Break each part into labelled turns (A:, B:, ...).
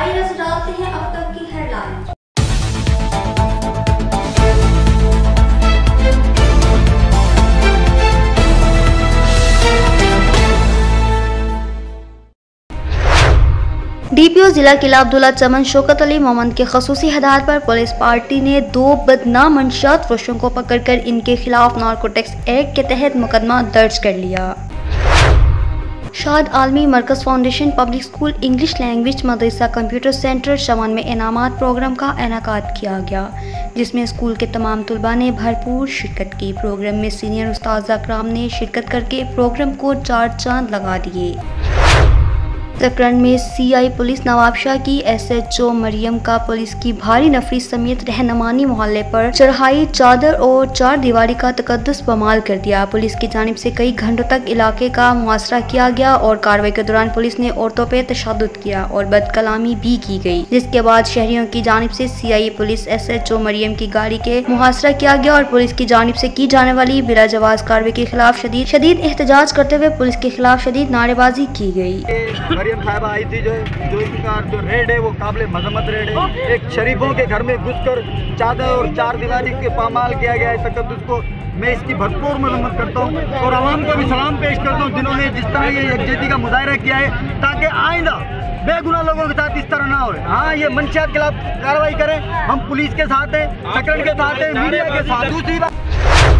A: آئی رس ڈالتے ہیں اب تک کی ہیڈ لائن۔ ڈی پیو او ضلع قلعہ عبداللہ چمن شوکت علی محمد کے خصوصی ہدایت پر پولیس پارٹی نے دو بدنام منشیات فرشوں کو پکڑ کر ان کے خلاف نارکوٹیکس ایکٹ کے تحت مقدمہ درج کر لیا۔ شاد عالمی مرکز foundation public school English language مدرسہ کمپیوٹر سینٹر شمان میں انعامات پروگرام کا انعقاد کیا گیا، جس میں اسکول کے تمام طلباء نے بھرپور شرکت کی۔ پروگرام میں سینئر استاذ اکرام نے شرکت کر کے پروگرام کو چار چاند لگا دیے۔ تکرن میں سی آئی پولیس نواب شاہ کی ایس ایچ او مریم کا پولیس کی بھاری نفری سمیت رہنمانی محلے پر چڑھائی چادر اور چار دیواری کا تقدس بمال کر دیا۔ پولیس کی جانب سے کئی گھنٹوں تک علاقے کا محاصرہ کیا گیا اور کاروائی کے دوران پولیس نے عورتوں پہ تشدد کیا اور بد کلامی بھی کی گئی۔ جس کے بعد شہریوں کی جانب سے C I police S H O Maryam کی گاڑی کے محاصرہ کیا گیا اور پولیس کی جانب سے کی جانے والی بلا جواز کاروائی کے خلاف شدید شدید احتجاج کرتے ہوئے پولیس کے خلاف شدید نعرے بازی کی گئی۔
B: مریم صاحبہ آئی تھی جو جو ان کا جو ریڈ ہے وہ قابل مذمت ریڈ ہے ایک شریفوں کے گھر میں گھس کر چادر اور چار دیواری کے پامال کیا گیا ہے تقدس کو. میں اس کی بھرپور مذمت کرتا ہوں اور عوام کو بھی سلام پیش کرتا ہوں جنہوں نے جس طرح یہ یکجہتی کا مظاہرہ کیا ہے تاکہ آئندہ بے گناہ لوگوں کے ساتھ اس طرح نہ ہوئے. ہاں یہ منشیات خلاف کارروائی کریں ہم پولیس کے ساتھ ہیں سکرن کے ساتھ ہیں میڈیا کے ساتھ دوسری بات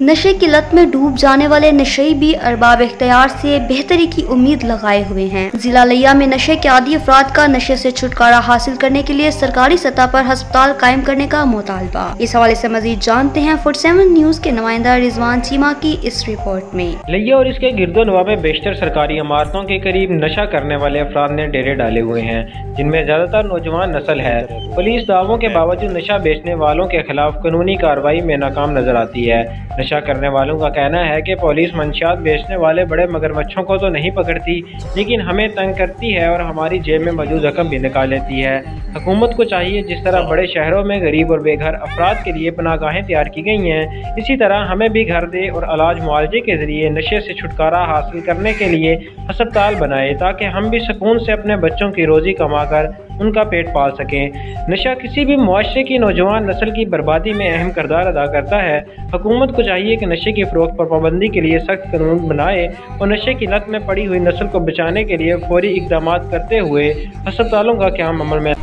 A: نشے کی لت میں ڈوب جانے والے نشئی بھی ارباب اختیار سے بہتری کی امید لگائے ہوئے ہیں۔ ضلع لیا میں نشے کے عادی افراد کا نشے سے چھٹکارا حاصل کرنے کے لیے سرکاری سطح پر ہسپتال قائم کرنے کا مطالبہ۔ اس حوالے سے مزید جانتے ہیں فوٹ سیون نیوز کے نمائندہ رضوان چیما کی اس رپورٹ میں۔
C: لیا اور اس کے گرد و نواح میں بیشتر سرکاری عمارتوں کے قریب نشہ کرنے والے افراد نے ڈیرے ڈالے ہوئے ہیں، جن میں زیادہ تر نوجوان نسل ہے۔ پولیس دعووں کے باوجود نشہ بیچنے والوں کے خلاف قانونی کاروائی میں ناکام نظر آتی ہے۔ نشہ کرنے والوں کا کہنا ہے کہ پولیس منشیات بیچنے والے بڑے مگرمچھوں کو تو نہیں پکڑتی، لیکن ہمیں تنگ کرتی ہے اور ہماری جیب میں موجود رقم بھی نکال لیتی ہے۔ حکومت کو چاہیے جس طرح بڑے شہروں میں غریب اور بے گھر افراد کے لیے پناہ گاہیں تیار کی گئی ہیں، اسی طرح ہمیں بھی گھر دے اور علاج معالجے کے ذریعے نشے سے چھٹکارا حاصل کرنے کے لیے ہسپتال بنائے تاکہ ہم بھی سکون سے اپنے بچوں کی روزی کما کر ان کا پیٹ پال سکیں۔ نشہ کسی بھی معاشرے کی نوجوان نسل کی بربادی میں اہم کردار ادا کرتا ہے۔ حکومت کو چاہیے کہ نشے کی فروخت پر پابندی کے لیے سخت قانون بنائے اور نشے کی لت میں پڑی ہوئی نسل کو بچانے کے لیے فوری اقدامات کرتے ہوئے ہسپتالوں کا قیام عمل میں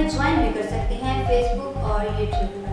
A: ہمیں جوائن بھی کر سکتے ہیں فیس بک اور یوٹیوب پر۔